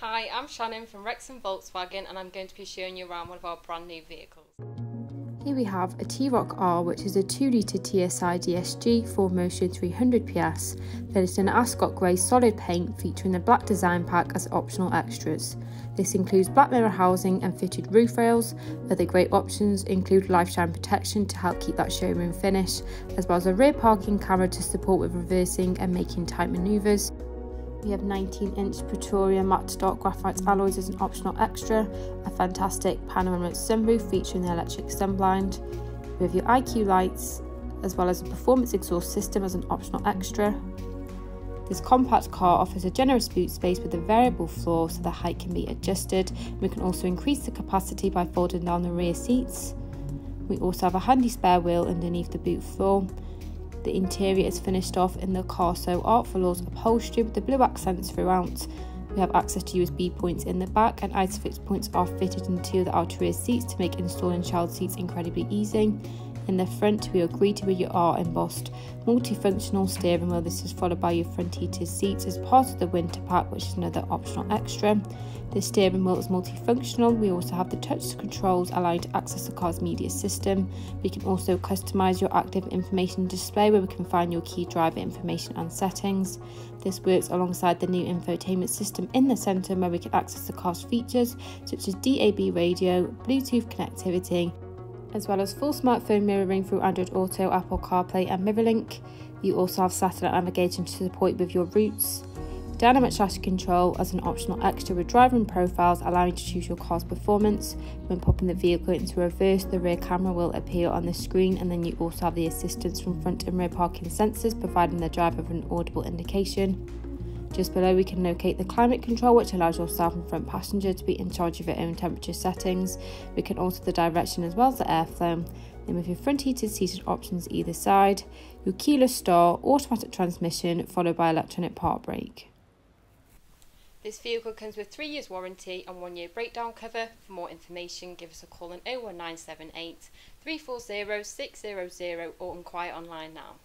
Hi, I'm Shannon from Wrexham Volkswagen and I'm going to be showing you around one of our brand new vehicles. Here we have a T-Roc R which is a 2 litre TSI DSG 4Motion 300 PS finished in Ascot grey solid paint featuring the black design pack as optional extras. This includes black mirror housing and fitted roof rails. Other great options include lifetime protection to help keep that showroom finish, as well as a rear parking camera to support with reversing and making tight manoeuvres. We have 19 inch Pretoria matte dark graphite alloys as an optional extra, a fantastic panoramic sunroof featuring the electric sunblind. We have your IQ lights, as well as a performance exhaust system as an optional extra. This compact car offers a generous boot space with a variable floor so the height can be adjusted. We can also increase the capacity by folding down the rear seats. We also have a handy spare wheel underneath the boot floor. The interior is finished off in the Carso Artful upholstery with the blue accents throughout. We have access to USB points in the back and ISOFIX points are fitted into the outer rear seats to make installing child seats incredibly easy. In the front, we are greeted with your R embossed multifunctional steering wheel. This is followed by your front heated seats as part of the winter pack, which is another optional extra. The steering wheel is multifunctional. We also have the touch controls allowing to access the car's media system. We can also customize your active information display where we can find your key driver information and settings. This works alongside the new infotainment system in the centre where we can access the car's features such as DAB radio, Bluetooth connectivity, as well as full smartphone mirroring through Android Auto, Apple CarPlay, and MirrorLink. You also have satellite navigation to support with your routes. Dynamic chassis control as an optional extra with driving profiles allowing you to choose your car's performance. When popping the vehicle into reverse, the rear camera will appear on the screen and then you also have the assistance from front and rear parking sensors providing the driver with an audible indication. Just below we can locate the climate control which allows yourself and front passenger to be in charge of your own temperature settings. We can alter the direction as well as the airflow. Then with your front heated seated options either side, your keyless start, automatic transmission followed by electronic park brake. This vehicle comes with 3 years warranty and 1 year breakdown cover. For more information give us a call on 01978 340 600 or inquire online now.